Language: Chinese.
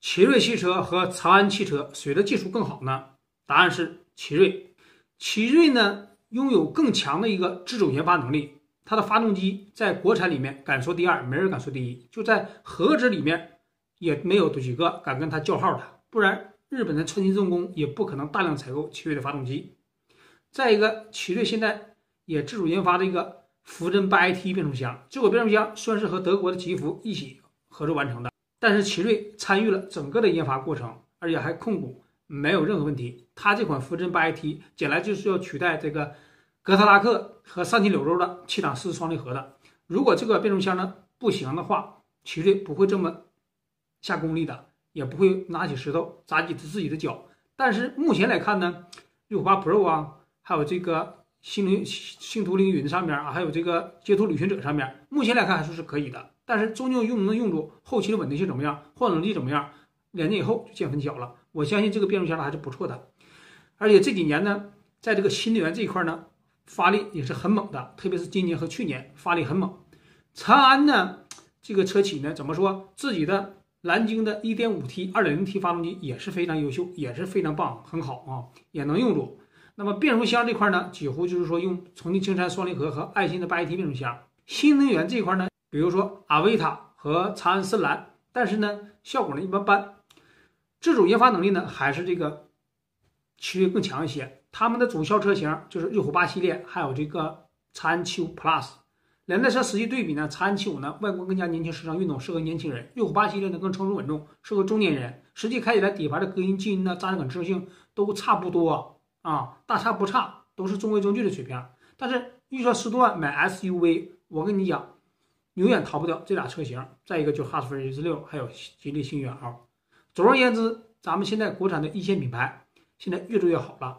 奇瑞汽车和长安汽车谁的技术更好呢？答案是奇瑞。奇瑞呢拥有更强的一个自主研发能力，它的发动机在国产里面敢说第二，没人敢说第一。就在合资里面也没有几个敢跟它叫号的，不然日本的川崎重工也不可能大量采购奇瑞的发动机。再一个，奇瑞现在也自主研发的一个福珍八 AT 变速箱，这个变速箱算是和德国的吉福一起合作完成的。但是奇瑞参与了整个的研发过程，而且还控股，没有任何问题。它这款福珍八 AT 简来就是要取代这个哥特拉克和三体柳州的七档四双离合的。如果这个变速箱呢不行的话，奇瑞不会这么下功力的，也不会拿起石头砸自己的脚。但是目前来看呢，六八 Pro 啊，还有这个星灵星途凌云上面啊，还有这个街途旅行者上面，目前来看还说是可以的。但是终究用不能用住，后期的稳定性怎么样，换冷机怎么样，两年以后就见分晓了。我相信这个变速箱还是不错的，而且这几年呢，在这个新能源这一块呢，发力也是很猛的，特别是今年和去年发力很猛。长安呢，这个车企呢，怎么说自己的蓝鲸的 1.5T、2.0T 发动机也是非常优秀，也是非常棒，很好啊，也能用住。那么变速箱这块呢，几乎就是说用重庆青山双离合和爱信的 8AT 变速箱。新能源这一块呢。比如说阿维塔和长安深蓝，但是呢，效果呢一般般。自主研发能力呢，还是这个奇瑞更强一些。他们的主销车型就是瑞虎八系列，还有这个长安七五 Plus。两台车实际对比呢，长安七五呢外观更加年轻时尚运动，适合年轻人；瑞虎八系列呢更成熟稳重，适合中年人。实际开起来底盘的隔音、静音呢、扎实感、支持性都差不多啊，大差不差，都是中规中矩的水平。但是预算十多万买 SUV，我跟你讲。永远逃不掉这俩车型，再一个就哈弗 H 六，还有吉利星越 L。总而言之，咱们现在国产的一线品牌现在越做越好了。